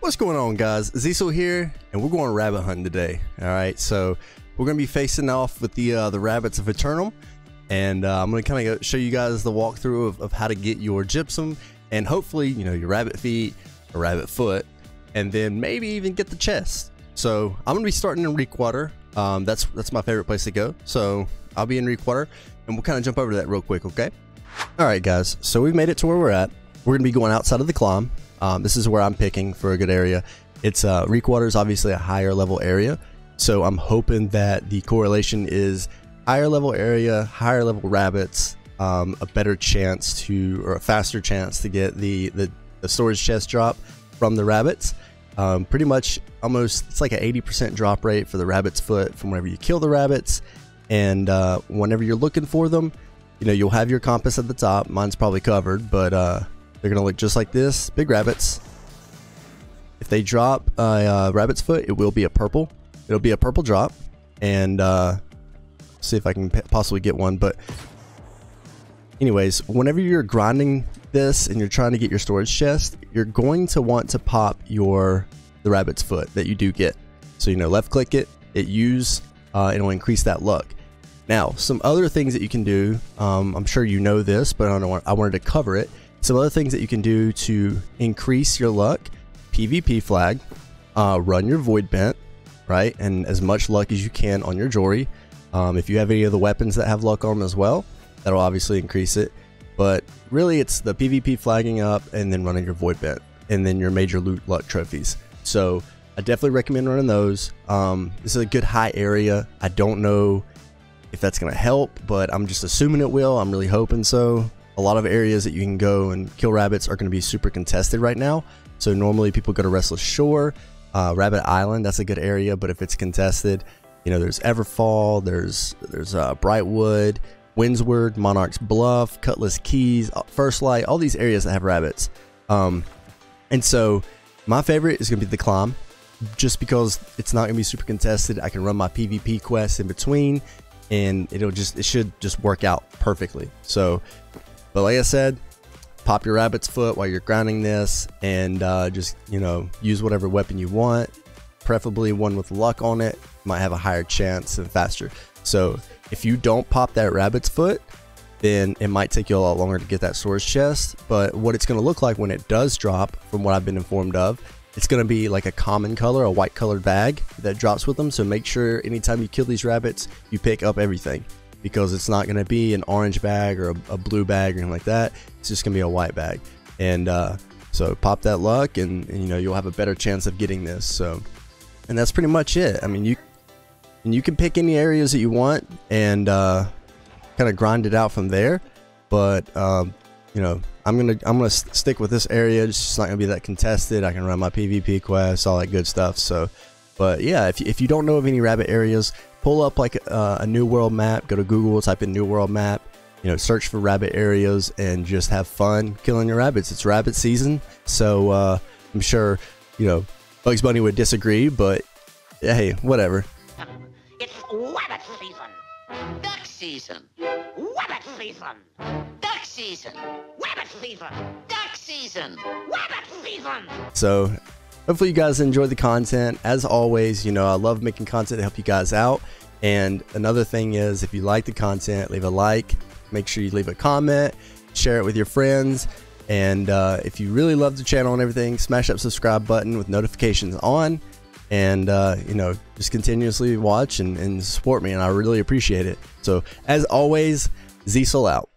What's going on guys? Xecil here and we're going rabbit hunting today. Alright, so we're going to be facing off with the uh, the rabbits of Aeternum and uh, I'm going to kind of show you guys the walkthrough of, of how to get your gypsum and hopefully, you know, your rabbit feet, a rabbit foot, and then maybe even get the chest. So I'm going to be starting in Reekwater. Um, that's, that's my favorite place to go. So I'll be in Reekwater and we'll kind of jump over to that real quick, okay? Alright guys, so we've made it to where we're at. We're going to be going outside of the climb um, this is where I'm picking for a good area. It's uh, Reekwater is obviously a higher level area, so I'm hoping that the correlation is higher level area, higher level rabbits, um, a better chance to or a faster chance to get the the, the storage chest drop from the rabbits. Um, pretty much almost it's like an 80% drop rate for the rabbit's foot from whenever you kill the rabbits, and uh, whenever you're looking for them, you know you'll have your compass at the top. Mine's probably covered, but uh, they're gonna look just like this. Big rabbits. If they drop a uh, rabbit's foot, it will be a purple. It'll be a purple drop. And uh, see if I can possibly get one. But anyways, whenever you're grinding this and you're trying to get your storage chest, you're going to want to pop your the rabbit's foot that you do get. So you know, left click it, it use, uh, it'll increase that luck. Now, some other things that you can do, um, I'm sure you know this, but I, don't I wanted to cover it, some other things that you can do to increase your luck PvP flag, uh, run your void bent, right? And as much luck as you can on your jewelry. Um, if you have any of the weapons that have luck on them as well, that'll obviously increase it. But really, it's the PvP flagging up and then running your void bent and then your major loot luck trophies. So I definitely recommend running those. Um, this is a good high area. I don't know if that's going to help, but I'm just assuming it will. I'm really hoping so a lot of areas that you can go and kill rabbits are going to be super contested right now. So normally people go to Restless Shore, uh, Rabbit Island. That's a good area, but if it's contested, you know, there's Everfall, there's there's uh, Brightwood, Windsward, Monarch's Bluff, Cutlass Keys, uh, First Light, all these areas that have rabbits. Um, and so my favorite is going to be the climb, just because it's not going to be super contested. I can run my PvP quests in between, and it'll just it should just work out perfectly. So but like I said, pop your rabbit's foot while you're grounding this and uh, just, you know, use whatever weapon you want, preferably one with luck on it. Might have a higher chance and faster. So if you don't pop that rabbit's foot, then it might take you a lot longer to get that storage chest. But what it's going to look like when it does drop, from what I've been informed of, it's going to be like a common color, a white colored bag that drops with them. So make sure anytime you kill these rabbits, you pick up everything because it's not going to be an orange bag or a, a, blue bag or anything like that. It's just going to be a white bag. And uh, so pop that luck and, and, you know, you'll have a better chance of getting this. So, and that's pretty much it. I mean, you, and you can pick any areas that you want and uh, kind of grind it out from there. But, um, you know, I'm gonna I'm gonna stick with this area. It's just not gonna be that contested. I can run my PvP quests, all that good stuff. So, but yeah, if if you don't know of any rabbit areas, pull up like uh, a new world map, go to Google, type in new world map, you know, search for rabbit areas and just have fun killing your rabbits. It's rabbit season, so uh, I'm sure, you know, Bugs Bunny would disagree, but hey, whatever. It's rabbit season, duck season, rabbit season, duck season, rabbit season, duck season, rabbit season. So Hopefully you guys enjoy the content. As always, you know, I love making content to help you guys out. And another thing is if you like the content, leave a like, make sure you leave a comment, share it with your friends. And uh, if you really love the channel and everything, smash that subscribe button with notifications on. And, uh, you know, just continuously watch and, and support me. And I really appreciate it. So, as always, Xecil out.